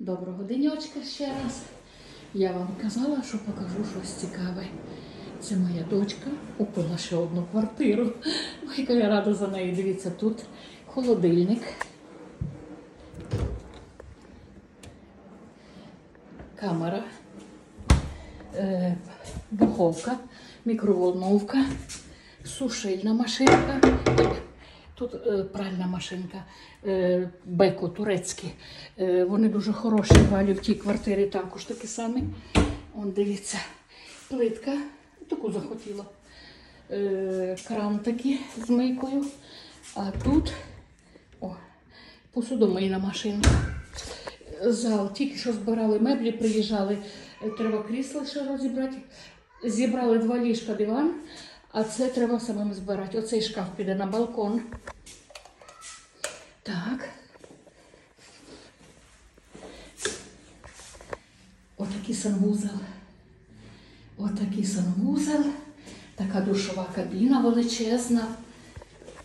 Доброго денечка ще раз. Я вам казала, що покажу щось цікаве. Це моя дочка купила ще одну квартиру. Яка я рада за нею. Дивіться, тут холодильник. Камера, е, духовка, мікроволновка, сушильна машинка. Тут е, пральна машинка, е, беко турецькі. Е, вони дуже хороші, валі в тій квартирі також такі самі. Он дивіться, плитка, таку захотіла. Кран такий з мийкою. А тут о, посудомийна машинка. Зал, тільки що збирали меблі, приїжджали, треба крісло ще розібрати. Зібрали два ліжка диван, а це треба самим збирати. Оцей шкаф піде на балкон. Так. Отакий санвузел. Отакий санвузел. Така душова кабіна величезна.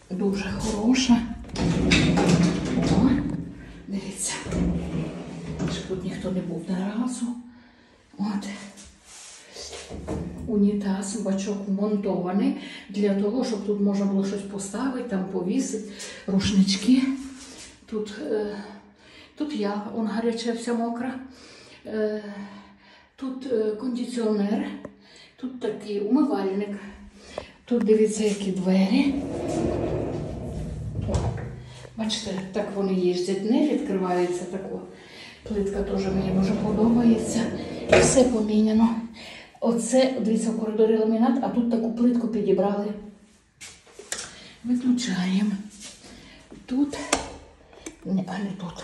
Дуже хороша. О, дивіться. Щоб тут ніхто не був ні разу. От. Унітаз, бачок вмонтований для того, щоб тут можна було щось поставити, там повісити, рушнички. Тут, е, тут я, он гаряча вся мокра. Е, тут е, кондиціонер, тут такий умивальник. Тут дивіться, які двері. Бачите, так вони їздять, не відкриваються тако. Плитка теж мені дуже подобається. Все поміняно. Оце, дивіться, в коридорі ламінат, а тут таку плитку підібрали. Виключаємо. Тут, ні, а не тут.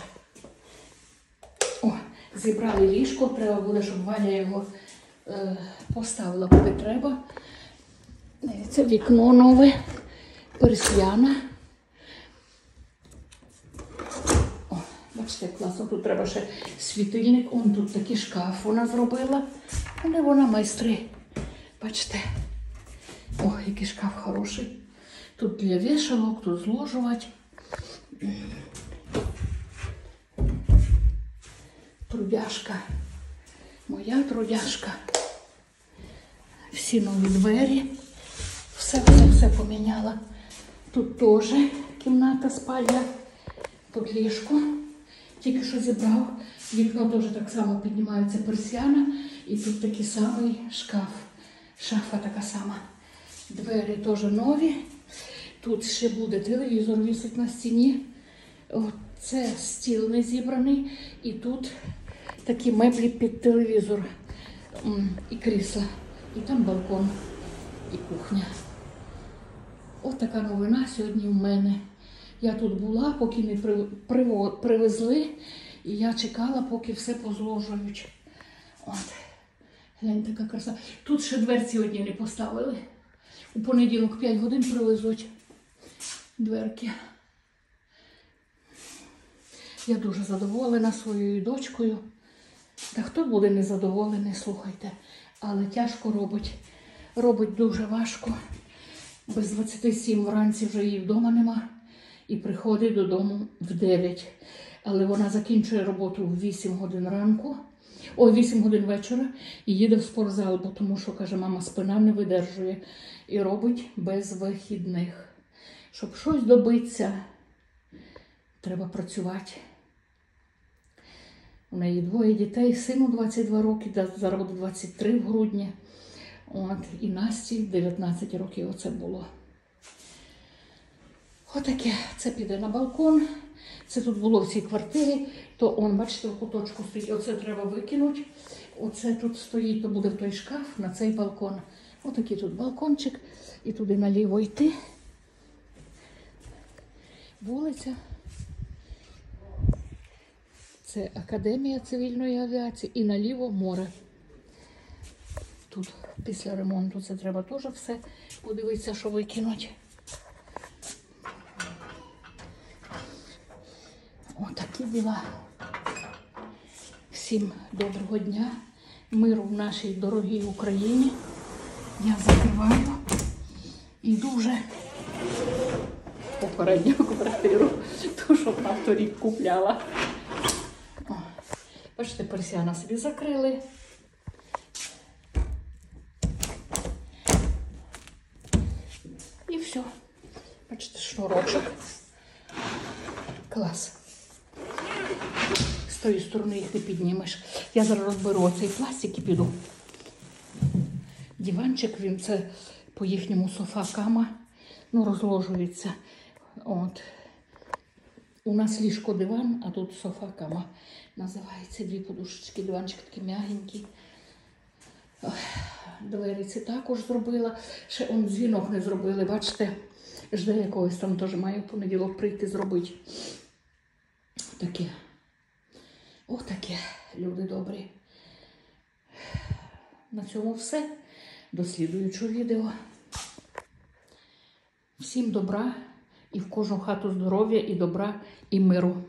О, зібрали ліжко, треба буде, щоб Валя його е, поставила куди треба. Це вікно нове, персіяна. О, бачите, класно. Тут треба ще світильник. Он тут такий шкаф вона зробила. Але вона майстри. Бачите? О, який шкаф хороший. Тут для вішалок, тут зложувати. Трудяшка. Моя трудяшка. Всі нові двері. Все, все, все поміняла. Тут теж кімната, спальня, тут ліжко. Тільки що зібрав. Вікно теж так само піднімається персіана. І тут такий самий шкаф. Шафа така сама. Двері теж нові. Тут ще буде телевізор вісить на стіні. Це стіл не зібраний. І тут такі меблі під телевізор. І крісла. І там балкон, і кухня. Ось така новина сьогодні в мене. Я тут була, поки не привезли, і я чекала, поки все позложують. От. Гляньте, яка краса. Тут ще дверці одні не поставили. У понеділок 5 годин привезуть дверки. Я дуже задоволена своєю дочкою. Та хто буде незадоволений, слухайте. Але тяжко робить. Робить дуже важко. Без 27 вранці вже її вдома нема. І приходить додому в 9. Але вона закінчує роботу в 8 годин ранку, о, 8 годин вечора і їде в спортзал, бо тому що, каже, мама спина не видержує. І робить без вихідних. Щоб щось добитися, треба працювати. У неї двоє дітей, сину 22 роки, зараз буде 23 в грудні. От, і Насті 19 років оце було. Отаке, це піде на балкон. Це тут було в цій квартирі, то он, бачите, в куточку стоїть. Оце треба викинути. Оце тут стоїть, то буде той шкаф на цей балкон. Отакий тут балкончик. І туди наліво йти. Вулиця. Це Академія цивільної авіації і наліво море. Тут після ремонту це треба теж все подивитися, що викинуть. Отакі діла. Всім доброго дня, миру в нашій дорогій Україні. Я закриваю і дуже попередню квартиру, ту, що там торік купляла. О, Бачите, персіана собі закрили. І все. Бачите, шнурочок. Клас. Тої сторони їх не піднімеш. Я зараз розберу оцей пластик і піду. Диванчик він це по їхньому софа кама ну, розложується. От. У нас ліжко диван, а тут софа кама. Називається дві подушечки, диванчик такий м'ягенький. Це також зробила. Ще он дзвінок не зробили, бачите, жде якогось там теж має в понеділок прийти зробити. Таке. Ох таке, люди добрі. На цьому все. До слідуючого відео. Всім добра і в кожну хату здоров'я і добра і миру.